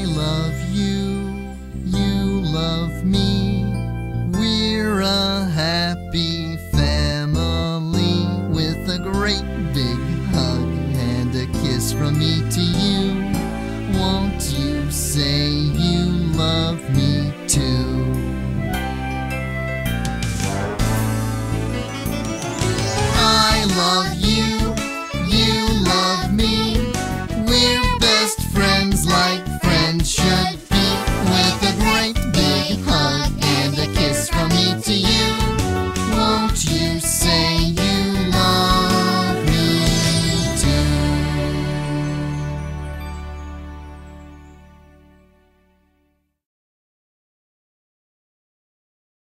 I love you, you love me. We're a happy family with a great big hug.